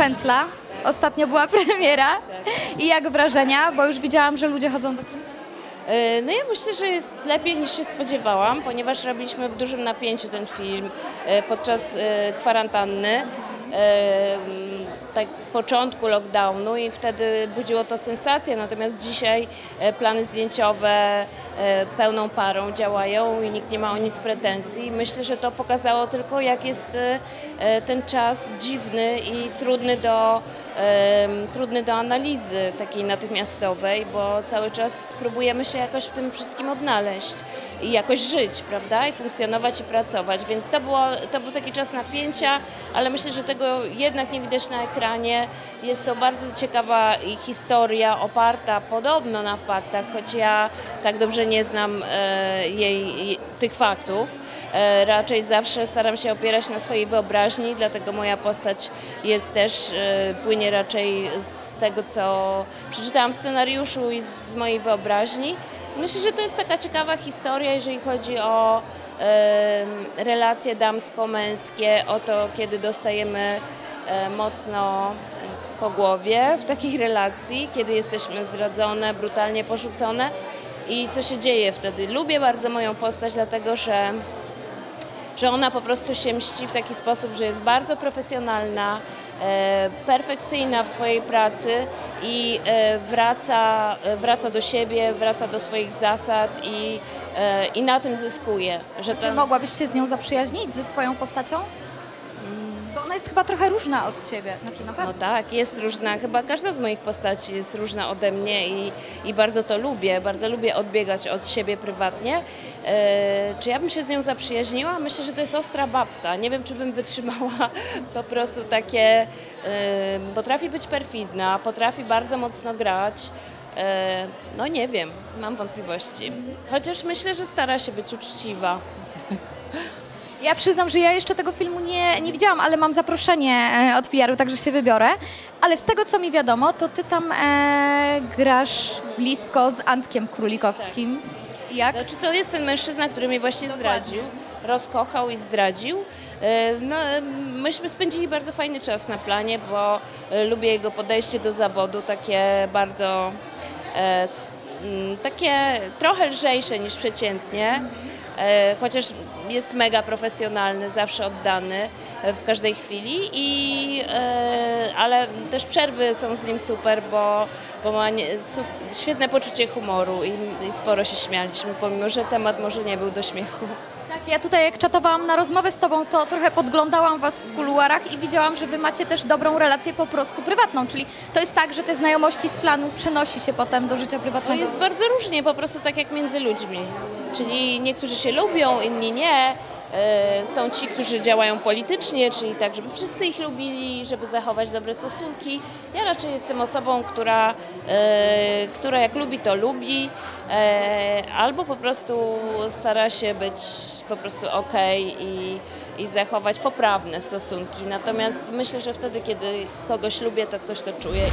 Pętla. Ostatnio była premiera. I jak wrażenia? Bo już widziałam, że ludzie chodzą do kin. E, No ja myślę, że jest lepiej niż się spodziewałam, ponieważ robiliśmy w dużym napięciu ten film e, podczas e, kwarantanny, tak początku lockdownu i wtedy budziło to sensację, natomiast dzisiaj e, plany zdjęciowe e, pełną parą działają i nikt nie ma o nic pretensji. Myślę, że to pokazało tylko jak jest e, ten czas dziwny i trudny do, trudny do analizy takiej natychmiastowej, bo cały czas próbujemy się jakoś w tym wszystkim odnaleźć i jakoś żyć, prawda? I funkcjonować i pracować. Więc to, było, to był taki czas napięcia, ale myślę, że tego jednak nie widać na ekranie. Jest to bardzo ciekawa historia oparta podobno na faktach, choć ja tak dobrze nie znam e, jej, jej, tych faktów. E, raczej zawsze staram się opierać na swojej wyobraźni, dlatego moja postać jest też, e, płynie raczej z tego, co przeczytałam w scenariuszu i z mojej wyobraźni. Myślę, że to jest taka ciekawa historia, jeżeli chodzi o relacje damsko-męskie, o to, kiedy dostajemy e, mocno po głowie w takiej relacji, kiedy jesteśmy zdradzone, brutalnie porzucone i co się dzieje wtedy. Lubię bardzo moją postać, dlatego że że ona po prostu się mści w taki sposób, że jest bardzo profesjonalna, perfekcyjna w swojej pracy i e, wraca, e, wraca do siebie, wraca do swoich zasad i, e, i na tym zyskuje. Że to... Czy mogłabyś się z nią zaprzyjaźnić, ze swoją postacią? Bo ona jest chyba trochę różna od ciebie. Znaczy na No pewno. tak, jest różna. Chyba każda z moich postaci jest różna ode mnie i, i bardzo to lubię. Bardzo lubię odbiegać od siebie prywatnie. E, czy ja bym się z nią zaprzyjaźniła? Myślę, że to jest ostra babka. Nie wiem, czy bym wytrzymała po prostu takie... E, potrafi być perfidna, potrafi bardzo mocno grać. E, no nie wiem, mam wątpliwości. Chociaż myślę, że stara się być uczciwa. Ja przyznam, że ja jeszcze tego filmu nie, nie widziałam, ale mam zaproszenie e, od PR-u, także się wybiorę. Ale z tego, co mi wiadomo, to ty tam e, grasz blisko z Antkiem Królikowskim. Jak? Znaczy to jest ten mężczyzna, który mnie właśnie zdradził, rozkochał i zdradził. E, No, e, myśmy spędzili bardzo fajny czas na planie, bo lubię jego podejście do zawodu, takie bardzo, e, takie trochę lżejsze niż przeciętnie, e, chociaż jest mega profesjonalny, zawsze oddany e, w każdej chwili, i, e, ale też przerwy są z nim super, bo, bo ma nie, świetne poczucie humoru i, i sporo się śmialiśmy, pomimo że temat może nie był do śmiechu. Tak, ja tutaj jak czatowałam na rozmowę z tobą, to trochę podglądałam was w kuluarach i widziałam, że wy macie też dobrą relację po prostu prywatną, czyli to jest tak, że te znajomości z planu przenosi się potem do życia No prywatnego. jest bardzo różnie, po prostu tak jak między ludźmi. Czyli niektórzy się lubią, inni nie. E, Są ci, którzy działają politycznie, czyli tak, żeby wszyscy ich lubili, żeby zachować dobre stosunki. Ja raczej jestem osobą, która, e, która jak lubi, to lubi, e, albo po prostu stara się być po prostu okej i, i zachować poprawne stosunki. Natomiast myślę, że wtedy, kiedy kogoś lubię, to ktoś to czuje.